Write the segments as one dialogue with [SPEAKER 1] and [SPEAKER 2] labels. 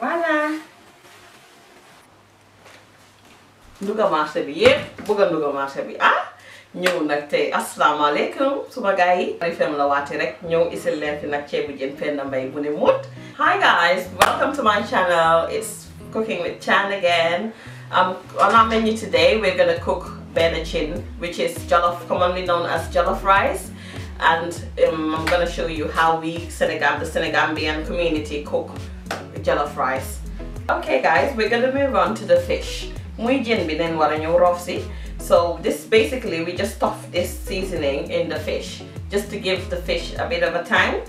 [SPEAKER 1] voilà. Nduga marché bi yëpp bëgg a nduga marché bi. Ah ñëw nag tey asalaamaaleykum suma gars yi. Arifem la waati rek ñëw isil leen fi nag ceebu jën mut hi guys welcome to my channel. It's cooking with Chan again. Um on our menu today we're gonna cook benachin which is jollof commonly known as jollof rice. And um, I'm gonna show you how we Senegal the Senegambian community cook jollof rice. Okay guys we're gonna move on to the fish. Muy jën bi neen so this basically we just stuff this seasoning in the fish just to give the fish a bit of a tang.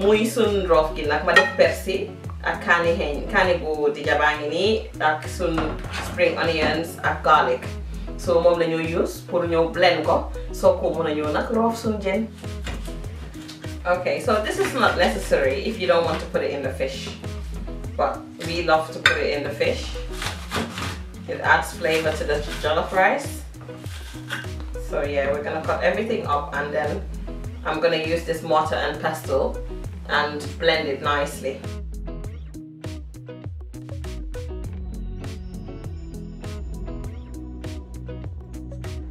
[SPEAKER 1] Muy sun roof gi nag ma def persil ak kaani xeeñ kaani bu dija baa ngi nii ak sun spring onions ak garlic. So moom la ñoo use pour ñëw blend ko. Soo ko mun a ñëw nag roof sun jën okay so this is not necessary if you don't want to put it in the fish but we love to put it in the fish. It adds flavor to the jollof rice. So yeah we're gonna cut everything up and then I'm gonna use this mortar and pestle and blend it nicely.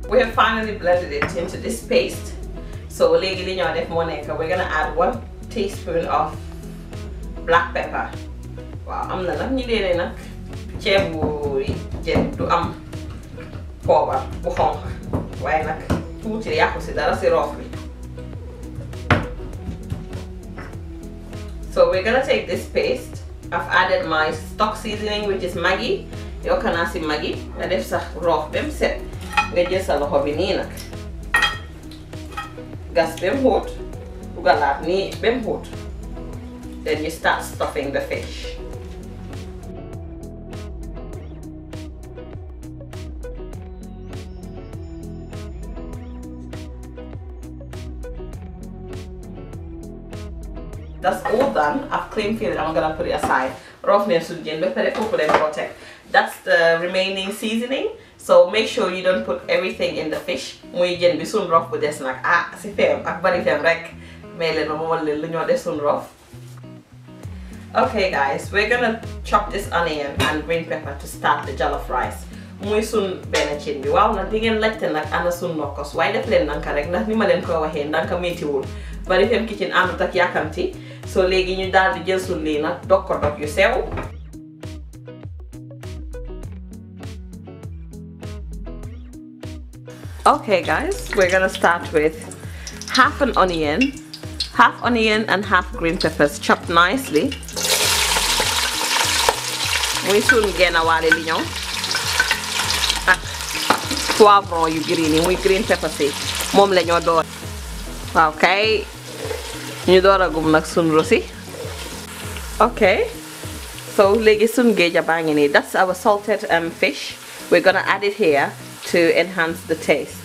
[SPEAKER 1] We have finally blended it into this paste. So we're gonna add one teaspoon of black pepper so we're gonna take this paste. I've added my stock seasoning which is Maggi. Yokk naa si Maggi nga def sax roof ba set nga jël sa loxo bi nii gas ba then you start stuffing the fish that's all done I've clean it I'm gonna put it aside that's the remaining seasoning. So make sure you don't put everything in the fish. Muy jën bi suñ roof bu des nag. Ah si feem ak feem rek. Mais leen ma momal leen lu ñoo roof okay guys we're gonna chop this onion and green pepper to start the jollof rice muy sun benn cin bi. Waaw nag di ngeen laajte nag ana sun nokkos waaye def leen nanka rek ndax ni ma leen ko waxee ndanka méttiwul. Bari fem kitchen àndut ak yàkkamti. So léegi ñu daal di jël sun lii nag dog ko dog yu sew. Okay guys we're gonna start with half an onion half onion and half green peppers. Chopped nicely. Muy sun genn waale li poivron yu green yi muy green peppers yi moom la ñoo door. Waaw kay ñu door a gum nag sun rosi ok so léegi sun géeja baa ngi nii. That's our salted um, fish. We're gonna add it here to enhance the taste.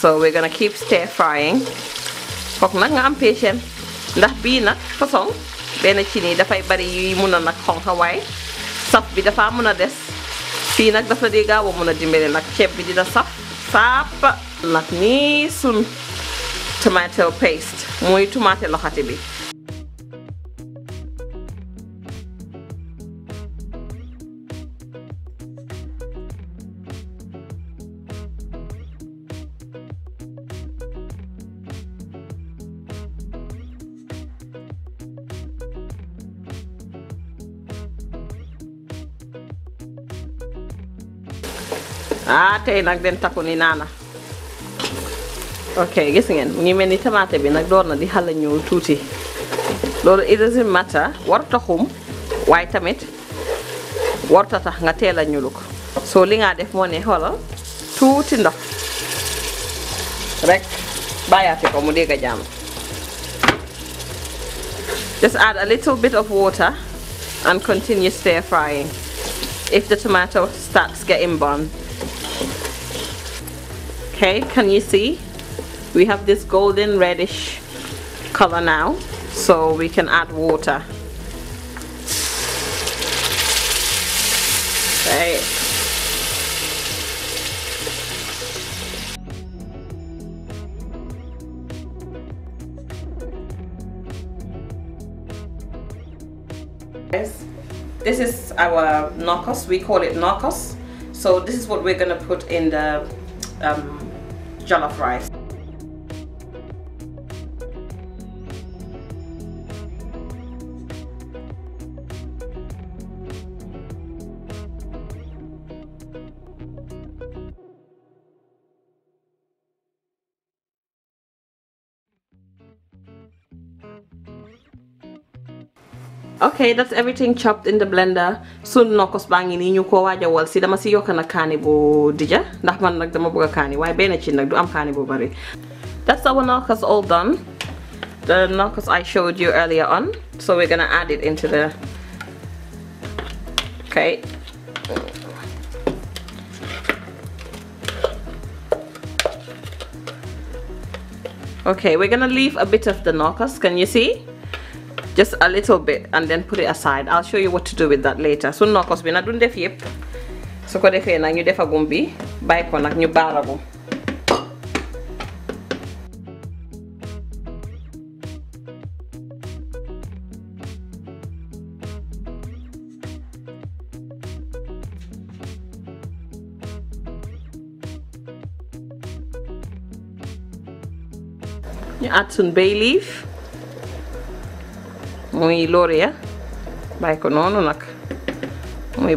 [SPEAKER 1] So we're gonna keep stir frying. Foog nag nga am patience ndax bii nag façon benn ci nii dafay bari yuy mun a nag xonqa waaye. Saf bi dafa mun a des fii nag dafa di gaaw a mën a dimbale nag ceeb bi dina saf saap nag nii sun tomato paste muy tomate loxati bi. Ah tey nag den takku ni ok gis ngeen mu ngi mel ni tomate bi nag door na di xala ñuul tuuti. Loolu it doesn't matter. Warta xum waaye tamit warta tax nga teel a ñuluk. Soo li nga def moo ne xoolal tuuti ndox. Rek bàyyaate ko mu dégg jàmm. Just add a little bit of water and continue stir frying. If the tomato starts getting burnt okay can you see? We have this golden reddish color now so we can add water. Guys, this is our nokkos we call it nokkos so this is what we're gonna put in the um, jollof rice okay that's everything chopped in the blender. Sun nokkos baa ngi nii ñu ko waaja wal si. Dama si yokk bu dija ndax man nag dama bëgg a kaani benn ci nag du am kaani bu bari. That's our nokkos all done. The nokkos I showed you earlier on. So we're gonna add it into the okay. Okay we're gonna leave a bit of the nokkos can you see just a little bit and then put it aside. I'll show you what to do with that later. Su nokkos bi nag duñ def yëpp su ko defee nag ñu defagum bi bàyyi ko nag ñu baaragum ñu add suñ bay leaf muy laurier bàyyi ko noonu nag muy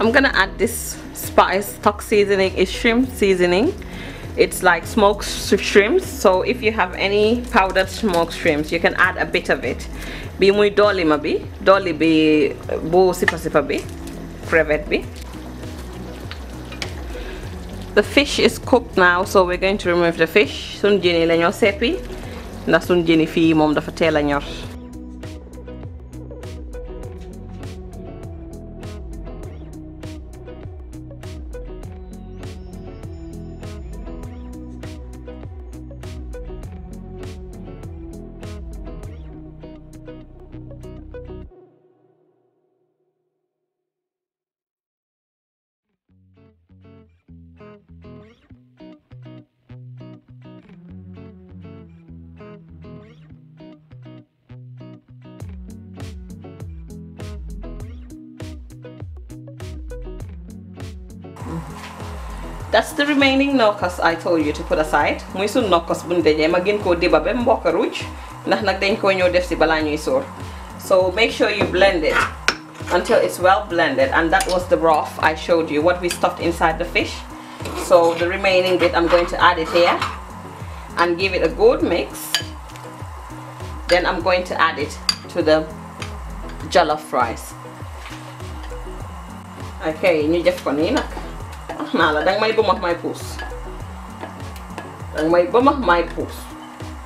[SPEAKER 1] I'm gonna add this spice stock seasoning is shrimp seasoning it's like smoked shrimps so if you have any powdered smoked shrimps you can add a bit of it. Bi muy dolli ma bi. Dolli bi bu sipa sipa bi. Crevette bi. The fish is cooked now so we're going to remove the fish. Sun jëni la ñoo seppi ndax sun jëni fii moom dafa teel ñor that's the remaining nokkos I told you to put aside. Muy suñ nokkos buñ dajee ma gën koo diba ba mbokk ruuj nag dañ koo def si balaa so make sure you blend it until it's well blended and that was the broth I showed you what we stuffed inside the fish. So the remaining bit I'm going to add it here and give it a good mix. Then I'm going to add it to the jollof rice. Okay ñu def ko naa la danga may bëmax may puus danga may bëmax may puus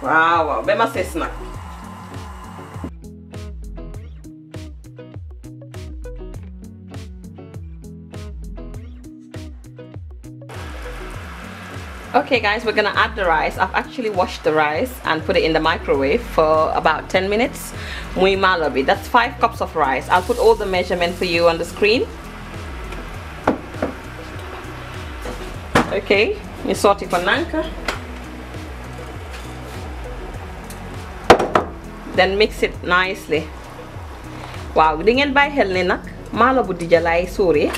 [SPEAKER 1] waaw waaw ba ma Okay guys, we're gonna add the rice. I've actually washed the rice and put it in the microwave for about 10 minutes. Muy malabi. That's 5 cups of rice. I'll put all the measurement for you on the screen. It for nanka. Then mix it nicely. Wow, di ngeen bàyyi xel ni nag maalo bu dija laay sóoree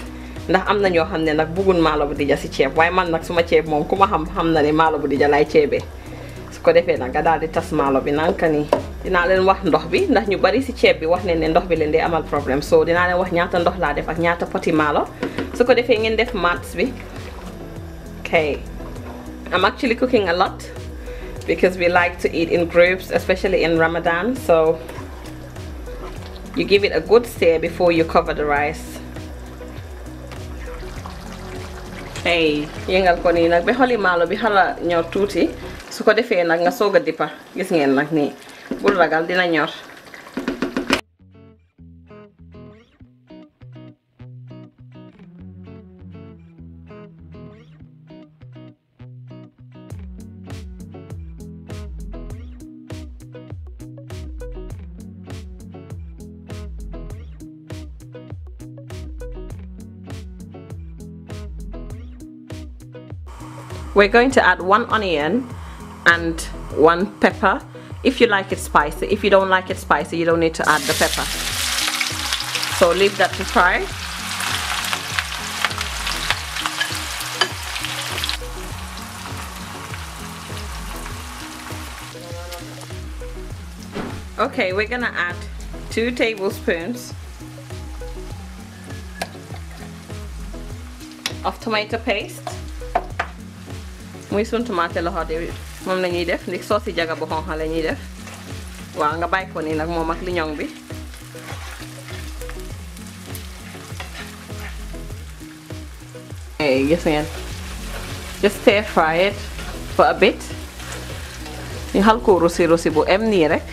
[SPEAKER 1] ndax am na ñoo xam ne nag bëggun maalo bu dija si ceeb waaye man nag suma ceeb moom ku ma xam xam na ne maalo bu dija su ko nag nga daal di tas maalo bi nanka nii. Dinaa leen wax ndox bi ndax ñu bari si ceeb bi wax ne ne ndox bi leen di amal problème. So dinaa leen wax ñaata ndox laa def ak ñaata poti maalo. Su ko defee ngeen def mats bi okay. I'm actually cooking a lot because we like to eat in groups especially in Ramadan. So you give it a good stir before you cover the rice. Hey yëngal ko nii nag ba xoli maalo bi xala ñor tuuti. Su ko defee nag nga soog a dippa. Gis ngeen nag nii. Bul ragal dina ñor we're going to add one onion and one pepper. If you like it spicy if you don't like it spicy you don't need to add the pepper. So leave that to fry. Okay we're gonna add two tablespoons of tomato paste muy sun tomate loxo de moom la ñuy def ndik soosi jaga bu xonxa la ñuy def. Waaw nga bàyyi ko nii nag moom ak liñoŋ bi. Gis ngeen just stir fry it for a bit. Ñu xal ko rosi rosi bu em nii rek.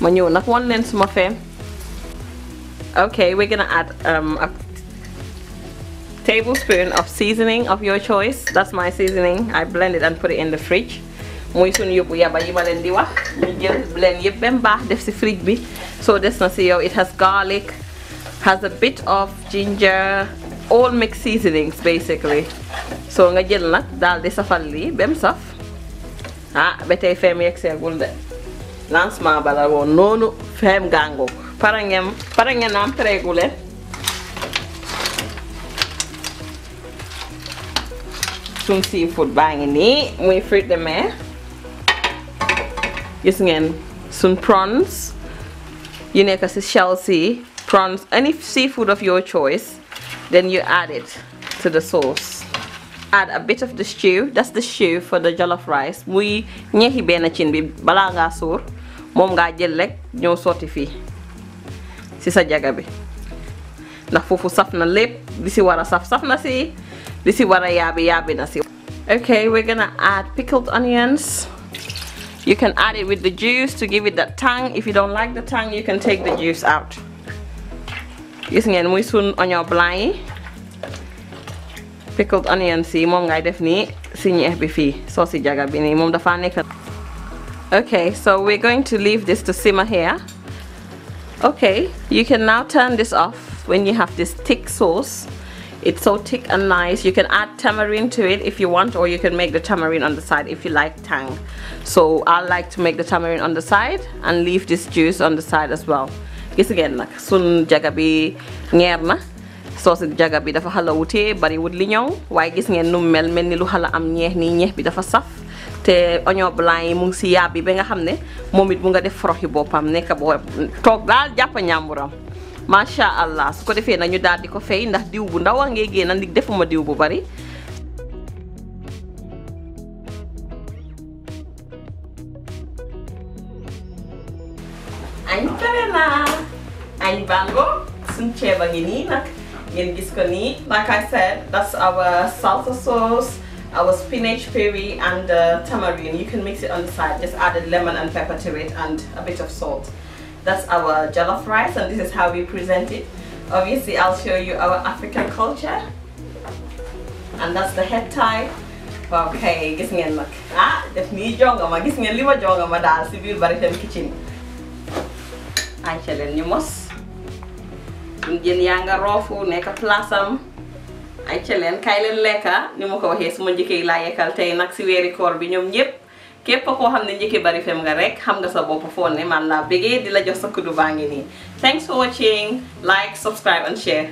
[SPEAKER 1] Ma ñëw nag wan leen suma feem okay we're gonna add um, a tablespoon of seasoning of your choice. That's my seasoning. I blend it and put it in the fridge. Muy suñu yóbbu yaba yi ma leen di wax ñu jël blend yëpp ba def si fridge bi so des na si it has garlic has a bit of ginger all mixed seasonings basically. So nga jël nag daal di safal lii ba saf. Ah ba tey feem yegg seegul de. Lancement bala woon noonu feem gàngo pare ngeen pare ngeen suñ seafood baa ngi nii muy fruit de eh? mer gis ngeen suñ prawns. Yu nekk ci shell si prawns. Any seafood of your choice then you add it to the sauce. Add a bit of the stew. That's the stew for the jollof rice. Muy ñeexi benn cin bi balaa ngaa suur moom ngaa jël rek ñëw sotti fii ci sa jaga bi. Ndax foofu saf na lépp ci war a saf li ci war a yaabi yaabi na ci okay we're gonna add pickled onions. You can add it with the juice to give it that tang. If you don't like the tang you can take the juice out. Gis ngeen muy sun oignon blanc pickled onions yi moom ngay def nii ci ñeex soo ci jaga bi nii moom okay so we're going to leave this to simmer here. Okay you can now turn this off when you have this thick sauce it's so thick and nice. You can add tamarind to it if you want or you can make the tamarind on the side if you like tang. So I like to make the tamarind on the side and leave this juice on the side as well. Gis ngeen nag sun jaga bi ñeer na. Sauce jaga bi dafa xala wutee bari wut li ñëw waaye gis ngeen nu mel mel ni lu xala am ñeex nii ñeex bi dafa saf. Te oignon blanc yi mu ngi si yaab bi ba nga xam ne moom it mu nga def daal jàpp ñàmburam macha allah su ko defee nañu daal di ko fay ndax diw bu ndaw a ngay génn ndig defuma diw bu bari. Añ pare naa bango. Suñ ceeb a ngi nii nag. Ngeen gis ko like I said that's our salsa sauce our spinach puree and uh, tamarind. You can mix it on the side. Just add a lemon and pepper to it and a bit of salt that's our jollof rice and this is how we present it. Obviously I'll show you our African culture. And that's the head tie okay gis ngeen nag ah def nii jongama gis ngeen li ma jongama daal si biir Barrifemme kitchen. Ayca leen ñu mos. Suñ jën yaa nga roofu nekk place am ayca leen kaay leen lekka. Ni ma ko waxee suma njëkkee laa yekkal tey nag si weeri koor bi ñoom ñëpp képp koo xam ne njëkkee Barifem nga rek xam nga sa bopp foo ne man laa bëggee di la jox sa kuddu baa ngi nii. Thanks for watching. Like subscribe and share.